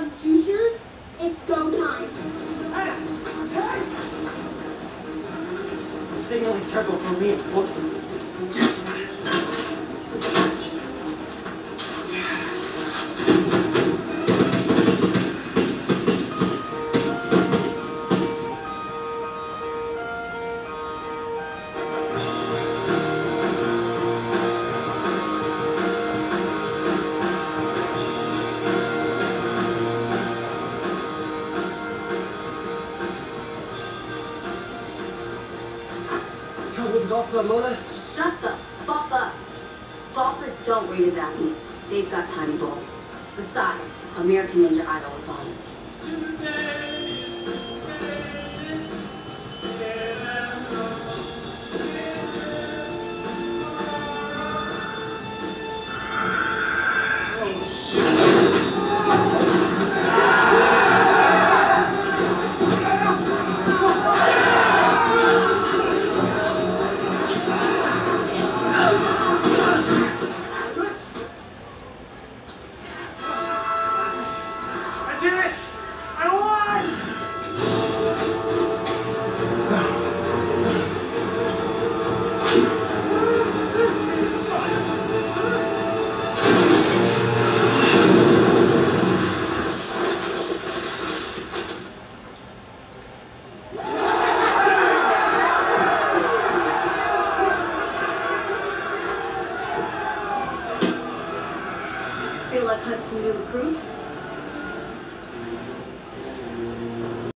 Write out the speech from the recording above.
Um, Juicers, it's go time. Signaling turbo for reinforcements. Trouble with Doppler, Mona? Shut the fuck up. Golfers don't read his athletes. They've got tiny balls. Besides, American Ninja Idol is on. finish. I won. Philip Hudson new recruits.